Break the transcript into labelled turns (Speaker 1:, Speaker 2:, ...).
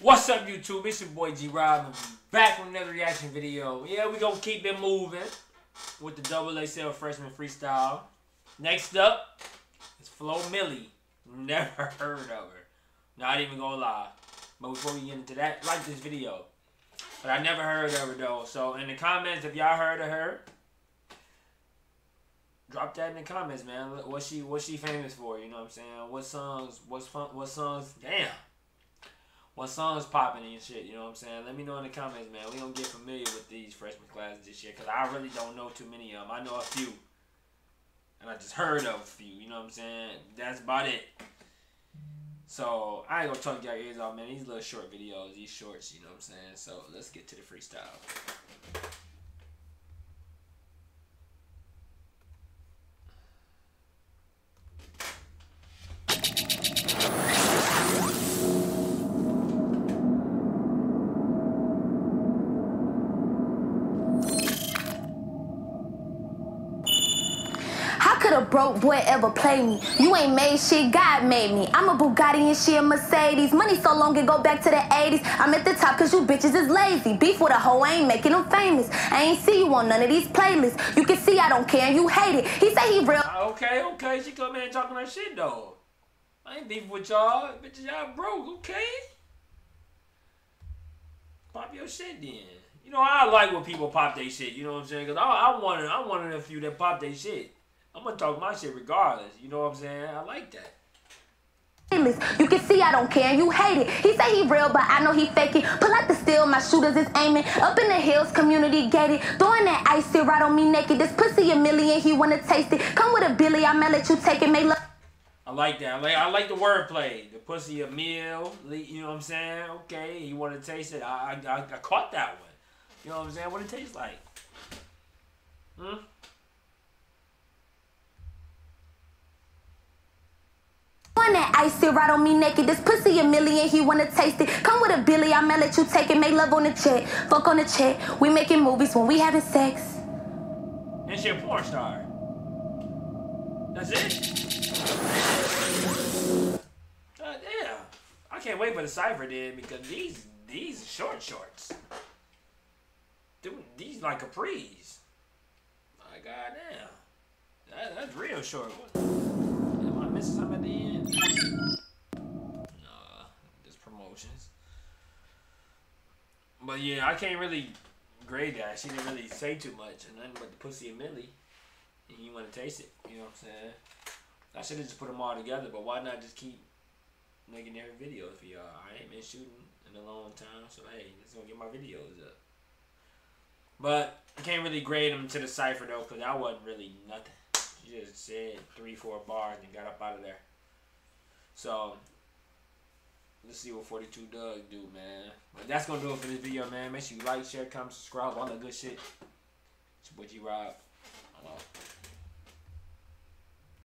Speaker 1: What's up, YouTube? It's your boy G Rob. Back with another reaction video. Yeah, we gonna keep it moving with the Double XL Freshman Freestyle. Next up is Flo Milli. Never heard of her. Not even gonna lie. But before we get into that, like this video. But I never heard of her though. So in the comments, if y'all heard of her, drop that in the comments, man. What she what she famous for? You know what I'm saying? What songs? What's fun? What songs? Damn. What songs popping and shit? You know what I'm saying? Let me know in the comments, man. We don't get familiar with these freshman classes this year because I really don't know too many of them. I know a few, and I just heard of a few. You know what I'm saying? That's about it. So I ain't gonna talk y'all ears off, man. These little short videos, these shorts, you know what I'm saying? So let's get to the freestyle.
Speaker 2: A broke boy ever play me? You ain't made shit, God made me. I'm a Bugatti and she a Mercedes. Money so long it go back to the 80s. I'm at the top cause you bitches is lazy. Beef with a hoe, ain't making them famous. I ain't see you on none of these playlists. You can see I don't care and you hate it. He say he real.
Speaker 1: Ah, okay, okay, she come in talking that shit though. I ain't beefing with y'all. Bitches, y'all broke, okay? Pop your shit then. You know, I like when people pop their shit, you know what I'm saying? Because I, I, wanted, I wanted a few that pop their shit. I'm gonna talk my shit regardless. You know what I'm saying? I like that.
Speaker 2: You can see I don't care you hate it. He say he real, but I know he faking. Pull out the steel, my shooters is aiming. Up in the hills, community gated. Throwing that ice right on me naked. This pussy a million, he wanna taste it. Come with a billy, I'ma let you take it. Make love.
Speaker 1: I like that. I like I like the wordplay. The pussy a meal. You know what I'm saying? Okay, you want to taste it. I, I I caught that one. You know what I'm saying? What it tastes like? Hmm.
Speaker 2: That ice sit right on me naked. This pussy a million, he wanna taste it. Come with a billy, I'ma let you take it. Make love on the check, fuck on the check. We making movies when we having sex.
Speaker 1: And she a porn star. That's it? God damn. I can't wait for the cipher then because these these short shorts. Dude, these like capris. My god damn. That, that's real short. Am Missing something at the end? But yeah, I can't really grade that. She didn't really say too much and nothing but the pussy and Milli. And you want to taste it. You know what I'm saying? I should have just put them all together, but why not just keep making every videos for y'all? I ain't been shooting in a long time, so hey, let's go get my videos up. But I can't really grade them to the cipher though, because that wasn't really nothing. Just said three, four bars and got up out of there. So Let's see what 42 Dugg do, man. But that's gonna do it for this video, man. Make sure you like, share, comment, subscribe, all that good shit. It's your boy G Rob.